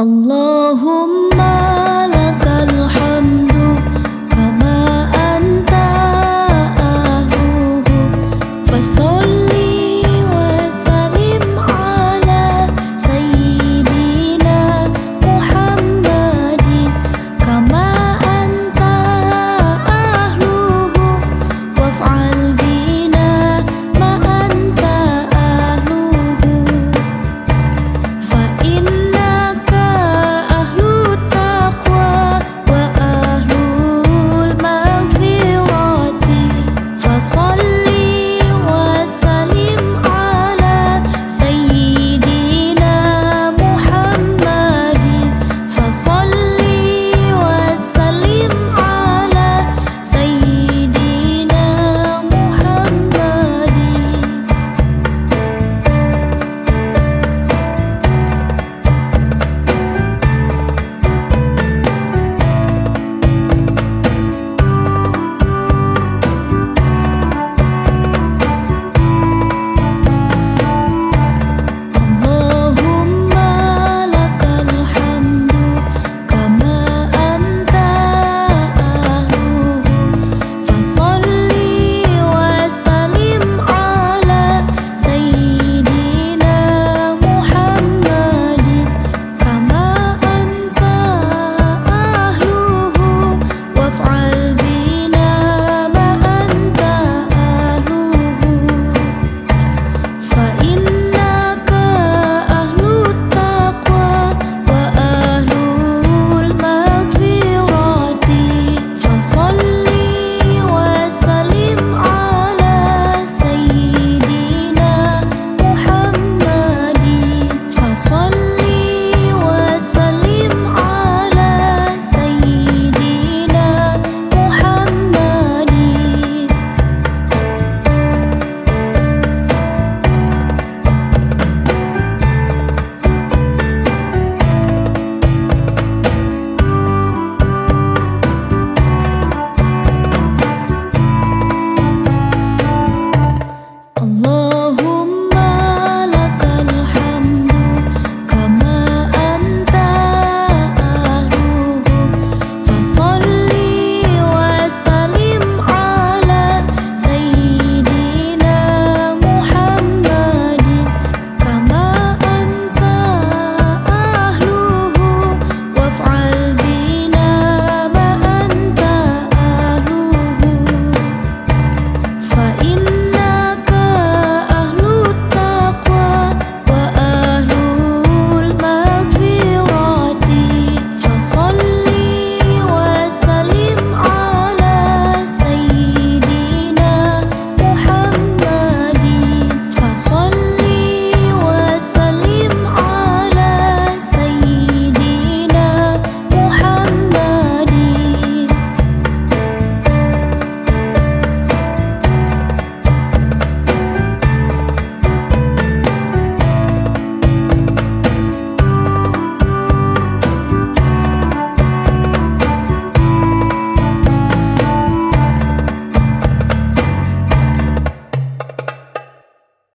Allah